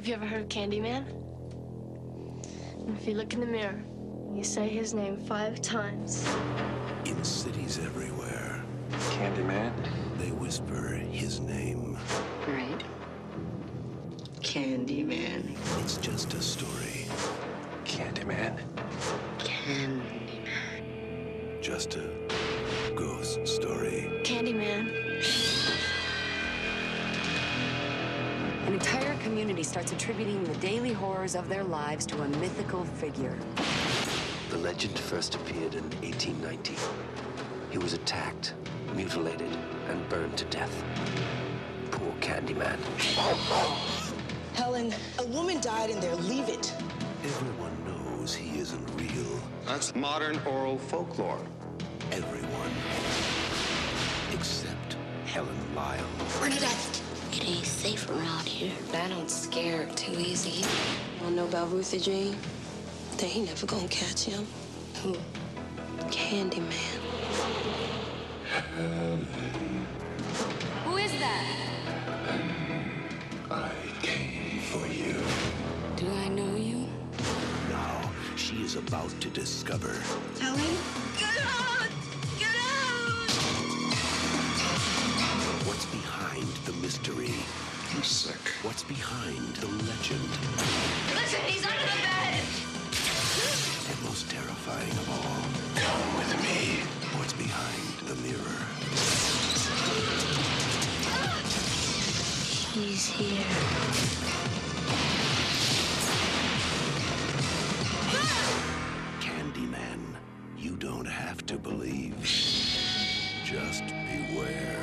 Have you ever heard of Candyman? If you look in the mirror, you say his name five times. In cities everywhere, Candyman. they whisper his name. Right. Candyman. It's just a story, Candyman. Candyman. just a ghost story. Candyman. Entire community starts attributing the daily horrors of their lives to a mythical figure. The legend first appeared in 1890. He was attacked, mutilated, and burned to death. Poor Candyman. Helen, a woman died in there. Leave it. Everyone knows he isn't real. That's modern oral folklore. Everyone. Except Helen Lyle. Bernadette, it ain't safe around here. I don't scare too easy. Wanna know about Ruthie Jean? They ain't never gonna catch him. Who? Candyman. Who is that? I came for you. Do I know you? Now she is about to discover Helen? Get What's behind the legend. Listen, he's under the bed! And most terrifying of all, Come with me. what's behind the mirror. He's here. Candyman, you don't have to believe. Just beware.